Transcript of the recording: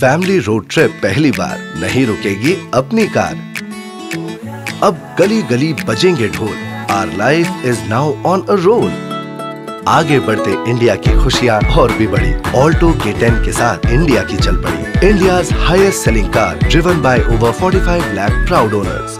Family road trip पहली बार नहीं रुकेगी अपनी कार। अब गली गली बजेंगे ढोल। Our life is now on a roll आगे बढ़ते इंडिया की खुशियाँ और भी बढ़ी। ऑल्टो के टेन के साथ इंडिया की चल पड़ी। India highest selling car driven by over 45 lakh proud owners